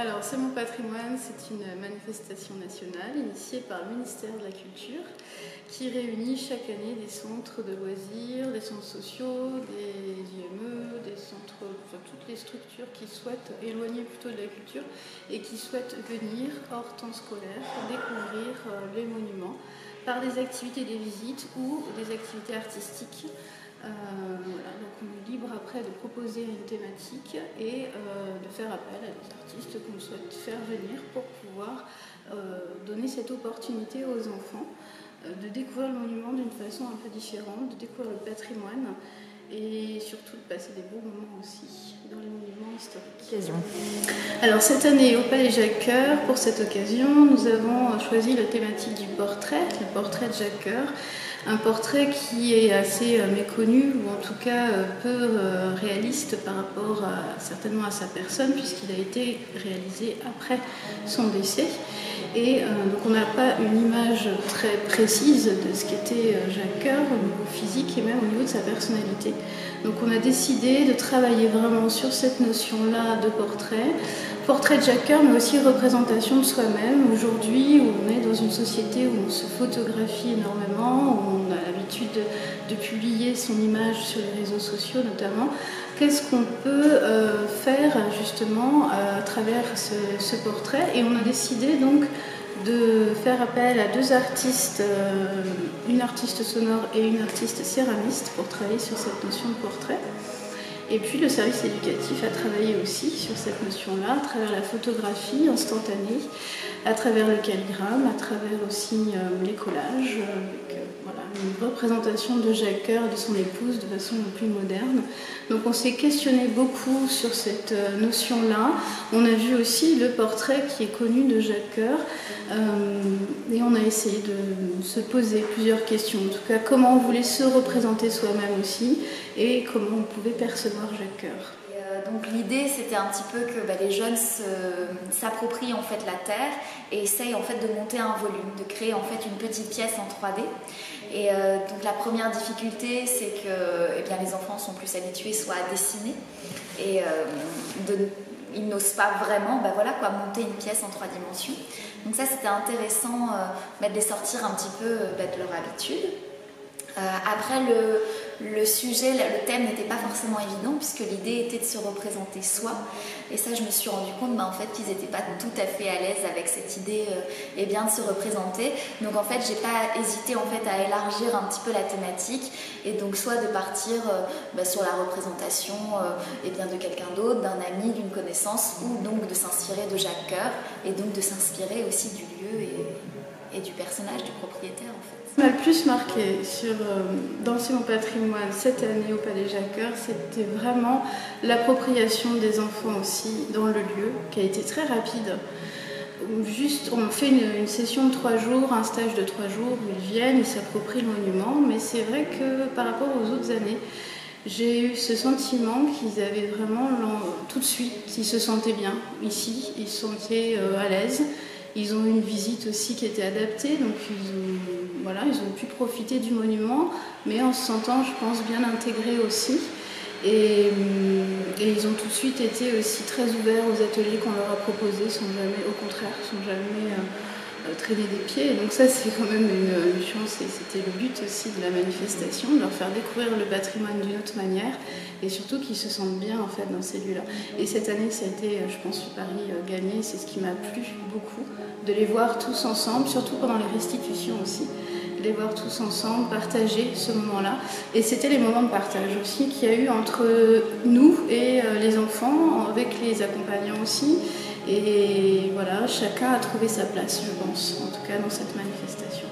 Alors, C'est mon patrimoine, c'est une manifestation nationale initiée par le ministère de la Culture qui réunit chaque année des centres de loisirs, des centres sociaux, des IME, des centres, enfin, toutes les structures qui souhaitent éloigner plutôt de la culture et qui souhaitent venir hors temps scolaire pour découvrir euh, les monuments par des activités, des visites ou des activités artistiques. Euh, voilà, donc on après de proposer une thématique et euh, de faire appel à des artistes qu'on souhaite faire venir pour pouvoir donner cette opportunité aux enfants euh, de découvrir le monument d'une façon un peu différente, de découvrir le patrimoine et surtout de passer des bons moments aussi dans les monuments historiques. Alors cette année au Palais Jacques Coeur, pour cette occasion, nous avons choisi la thématique du portrait, le portrait de Jacques Coeur, un portrait qui est assez euh, méconnu ou en tout cas euh, peu réaliste par rapport certainement à sa personne puisqu'il a été réalisé après son décès. Et euh, donc on n'a pas une image très précise de ce qu'était euh, Jacques Coeur au niveau physique et même au niveau de sa personnalité. Donc on a décidé de travailler vraiment sur cette notion-là de portrait. Portrait de Jacques Coeur, mais aussi représentation de soi-même. Aujourd'hui, où on est où on se photographie énormément, où on a l'habitude de, publier son image sur les réseaux sociaux notamment, qu'est-ce qu'on peut euh, faire justement à travers ce, portrait? Et on a décidé donc de faire appel à deux artistes, euh, une artiste sonore et une artiste céramiste pour travailler sur cette notion de portrait. Et puis le service éducatif a travaillé aussi sur cette notion-là, à travers la photographie instantanée, à travers le calligramme, à travers aussi euh, les collages, une représentation de Jacques Coeur et de son épouse de façon plus moderne. Donc on s'est questionné beaucoup sur cette euh, notion-là. On a vu aussi le portrait qui est connu de Jacques Coeur euh, et on a essayé de se poser plusieurs questions. En tout cas, comment on voulait se représenter soi-même aussi et comment on pouvait percevoir Jacques Coeur. Euh, donc l'idée c'était un petit peu que bah, les jeunes s'approprient en fait la terre et essayent en fait de monter un volume, de créer en fait une petite pièce en 3D. Et euh, donc la première difficulté c'est que eh les enfants sont plus habitués soit à dessiner et euh, ils n'osent pas vraiment bah, monter une pièce en trois dimensions. Donc ça c'était intéressant bah, de les sortir un petit peu de leur habitude. après le, le sujet, le thème n'était pas forcément évident puisque l'idée était de se représenter soi. Et ça, je me suis rendu compte bah, en fait, qu'ils n'étaient pas tout à fait à l'aise avec cette idée euh, eh bien, de se représenter. Donc en fait, j'ai pas hésité en fait, à élargir un petit peu la thématique et donc soit de partir euh, bah, sur la représentation euh, eh bien, de quelqu'un d'autre, d'un ami, d'une connaissance, ou donc de s'inspirer de Jacques Coeur et donc de s'inspirer aussi du lieu et, et du personnage du propriétaire en fait m'a le plus marqué sur, euh, dans mon patrimoine cette année au Palais Jacques c'était vraiment l'appropriation des enfants aussi dans le lieu, qui a été très rapide. Juste, on fait une, session de trois jours, un stage de trois jours où ils viennent, ils s'approprient le monument, mais c'est vrai que par rapport aux autres années, j'ai eu ce sentiment qu'ils avaient vraiment tout de suite, ils se sentaient bien ici, ils se sentaient euh, à l'aise. Ils ont eu une visite aussi qui était adaptée, donc ils ont voilà, ils ont pu profiter du monument, mais en se sentant, je pense, bien intégrés aussi. Et, ils ont tout de suite été aussi très ouverts aux ateliers qu'on leur a proposés, sans jamais, au contraire, sans jamais euh, traîner des pieds. Et donc ça, c'est quand même une, chance et c'était le but aussi de la manifestation, de leur faire découvrir le patrimoine d'une autre manière et surtout qu'ils se sentent bien en fait dans ces lieux-là. Et cette année, ça a été, je pense, Paris euh, gagné. C'est ce qui m'a plu beaucoup, de les voir tous ensemble, surtout pendant les restitutions aussi les voir tous ensemble, partager ce moment-là. Et c'était les moments de partage aussi qu'il y a eu entre nous et euh, les enfants, avec les accompagnants aussi. Et voilà, chacun a trouvé sa place, je pense, en tout cas dans cette manifestation.